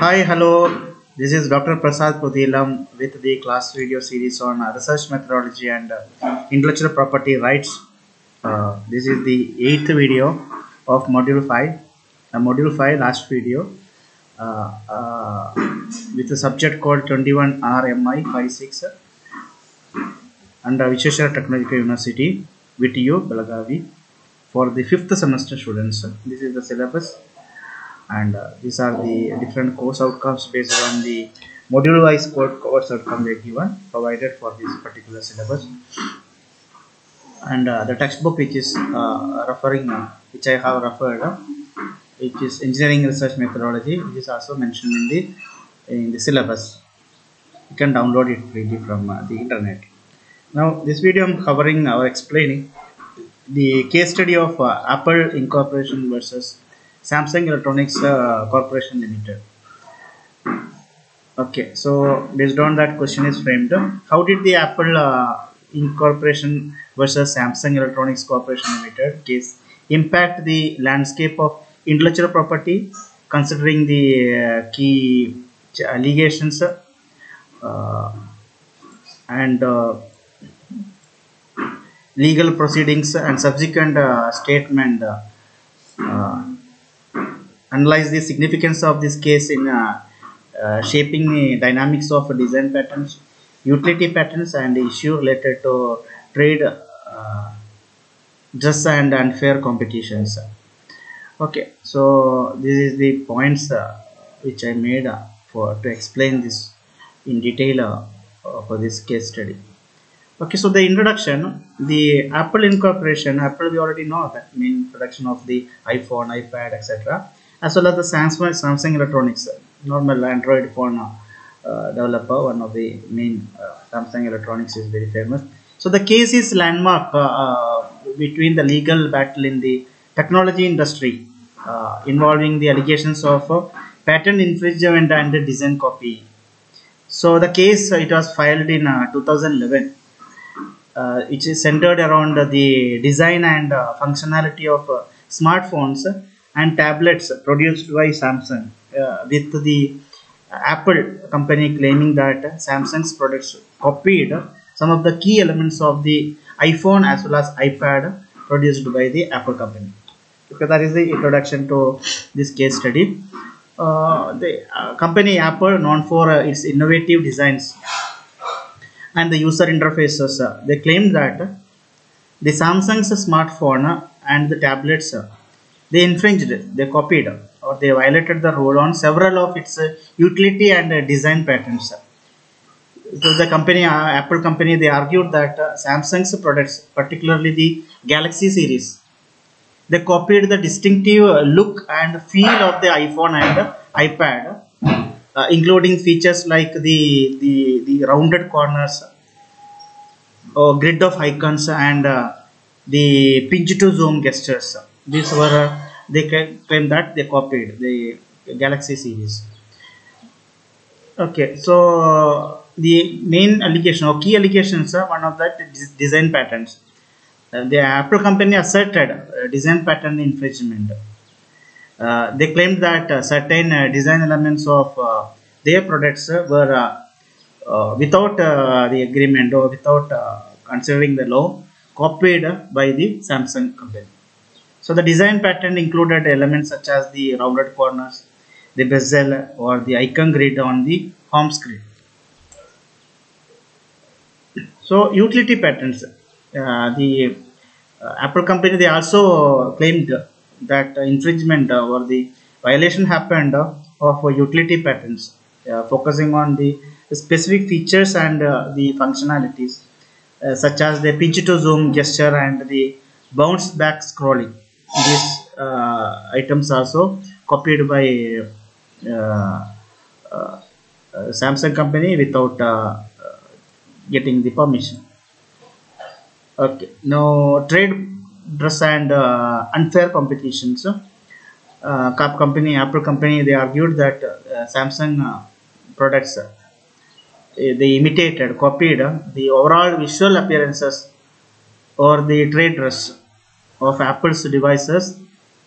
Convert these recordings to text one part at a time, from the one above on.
Hi, hello. This is Dr. Prasad Pudilam with the class video series on research methodology and uh, intellectual property rights. Uh, this is the eighth video of module 5. Uh, module 5 last video uh, uh, with the subject called 21 RMI 56 and uh, Visvesvaraya Technological University, VTU, Belagavi for the fifth semester students. This is the syllabus and uh, these are the different course outcomes based on the module wise course outcome they given provided for this particular syllabus. And uh, the textbook which is uh, referring which I have referred uh, which is engineering research methodology which is also mentioned in the in the syllabus. You can download it freely from uh, the internet. Now this video I'm covering or explaining the case study of Apple Incorporation versus Samsung Electronics uh, Corporation Limited. Okay, so based on that question is framed. How did the Apple uh, Incorporation versus Samsung Electronics Corporation Limited case impact the landscape of intellectual property, considering the uh, key allegations uh, and uh, legal proceedings and subsequent uh, statement uh, uh, analyze the significance of this case in uh, uh, shaping the dynamics of design patents, utility patents, and issue related to trade, uh, just and unfair competitions. Okay, so this is the points uh, which I made uh, for to explain this in detail uh, uh, for this case study. Okay, so the introduction, the Apple Incorporation, Apple we already know that mean production of the iPhone, iPad, etc as well as the Samsung, Samsung Electronics, normal Android phone uh, developer, one of the main uh, Samsung Electronics is very famous. So the case is landmark uh, uh between the legal battle in the technology industry uh, involving the allegations of uh, patent infringement and design copy. So the case it was filed in 2011. which is centered around the design and functionality of smartphones and tablets produced by Samsung uh, with the Apple company claiming that Samsung's products copied some of the key elements of the iPhone as well as iPad produced by the Apple company. Because that is the introduction to this case study. Uh, the uh, company Apple known for uh, its innovative designs and the user interfaces uh, they claimed that the Samsung's smartphone and the tablets they infringed, they copied, or they violated the rule on several of its uh, utility and uh, design patents. So the company, uh, Apple company, they argued that Samsung's products, particularly the Galaxy series, they copied the distinctive look and feel of the iPhone and iPad, uh, including features like the the, the rounded corners, or grid of icons, and uh, the pinch to zoom gestures these were uh, they claim that they copied the galaxy series. Okay so the main allegation or key allegations are one of that design patents uh, the apple company asserted uh, design patent infringement. Uh, they claimed that uh, certain design elements of their products were without the agreement or without considering the law copied by the samsung company so the design patent included elements such as the rounded corners, the bezel or the icon grid on the home screen. So utility patents, uh, the uh, Apple company they also claimed that infringement or the violation happened of utility patterns uh, focusing on the specific features and uh, the functionalities uh, such as the pinch to zoom gesture and the bounce back scrolling these uh, items also copied by uh, uh, Samsung company without getting the permission. Okay, now trade dress and unfair competitions. Uh, Cap company, Apple company, they argued that uh, Samsung uh, products they imitated, copied the overall visual appearances or the trade dress of Apple's devices,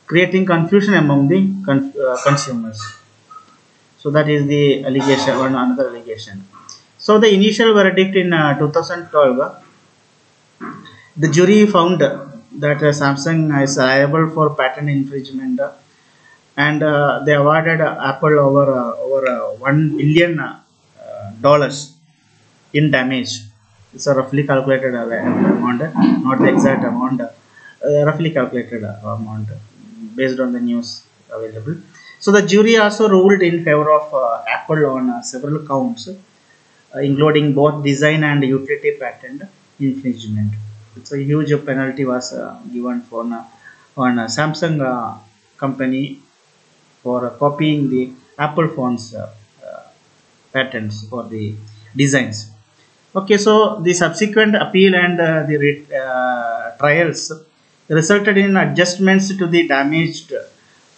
creating confusion among the con uh, consumers. So that is the allegation, one another allegation. So the initial verdict in uh, 2012, the jury found that uh, Samsung is liable for patent infringement and uh, they awarded Apple over uh, over uh, one billion dollars in damage. It's a roughly calculated amount, not the exact amount, roughly calculated uh, amount based on the news available. So the jury also ruled in favor of uh, Apple on uh, several counts, uh, including both design and utility patent infringement. So a huge penalty was uh, given for uh, on uh, Samsung uh, company for uh, copying the Apple phones uh, uh, patents for the designs. Okay, so the subsequent appeal and uh, the uh, trials resulted in adjustments to the damaged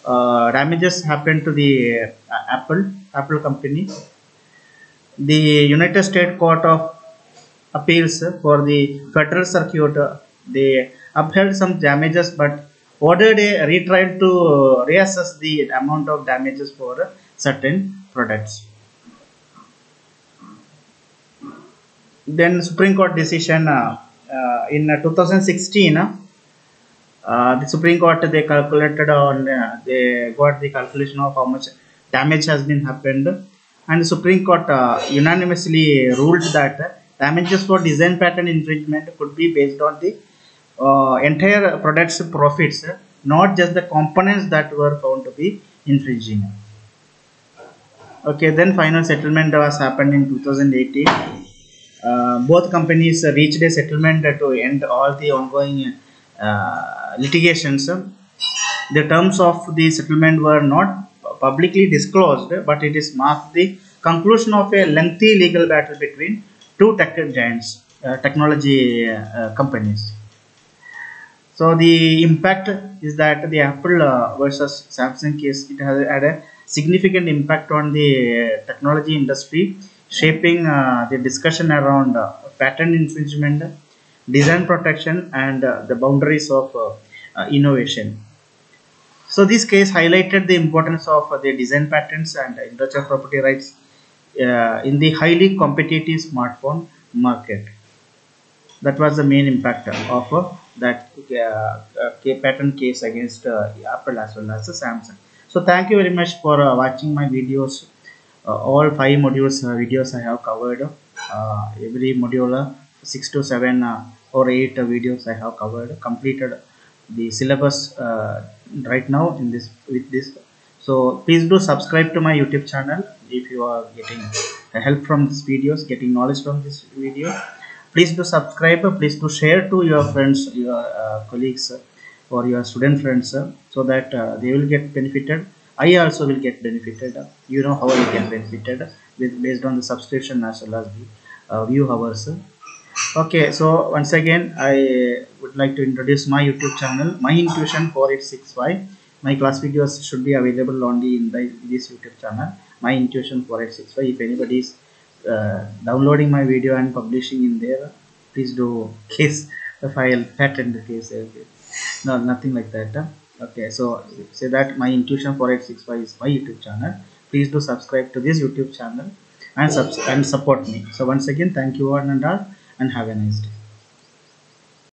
uh, damages happened to the uh, Apple Apple company. The United States Court of Appeals for the Federal Circuit they upheld some damages but ordered a retrial to reassess the amount of damages for certain products. Then Supreme Court decision uh, uh, in uh, 2016. Uh, the Supreme Court they calculated on uh, they got the calculation of how much damage has been happened, and the Supreme Court uh, unanimously ruled that damages for design patent infringement could be based on the uh, entire product's profits, not just the components that were found to be infringing. Okay, then final settlement was happened in 2018. Uh, both companies reached a settlement to end all the ongoing litigations. The terms of the settlement were not publicly disclosed, but it is marked the conclusion of a lengthy legal battle between two tech giants, uh, technology uh, companies. So the impact is that the Apple uh, versus Samsung case it has had a significant impact on the uh, technology industry, shaping uh, the discussion around uh, patent infringement, design protection, and uh, the boundaries of uh, uh, innovation. So this case highlighted the importance of uh, the design patents and intellectual property rights in the highly competitive smartphone market. That was the main impact of that patent case against Apple as well as Samsung. So thank you very much for watching my videos. Uh, all five modules uh, videos I have covered. Uh, every module six to seven uh, or eight uh, videos I have covered. Completed the syllabus uh, right now in this with this. So please do subscribe to my YouTube channel if you are getting help from these videos, getting knowledge from this video please do subscribe please do share to your friends your uh, colleagues or your student friends uh, so that uh, they will get benefited i also will get benefited you know how i get benefited with based on the subscription as well as the view hours okay so once again i would like to introduce my youtube channel my intuition 4865 my class videos should be available only in the, this youtube channel my intuition 4865 if anybody is uh, downloading my video and publishing in there please do case the file patent case okay. no nothing like that okay so say that my intuition 4865 is my youtube channel. Please do subscribe to this youtube channel and and support me. So once again thank you one and all and have a nice day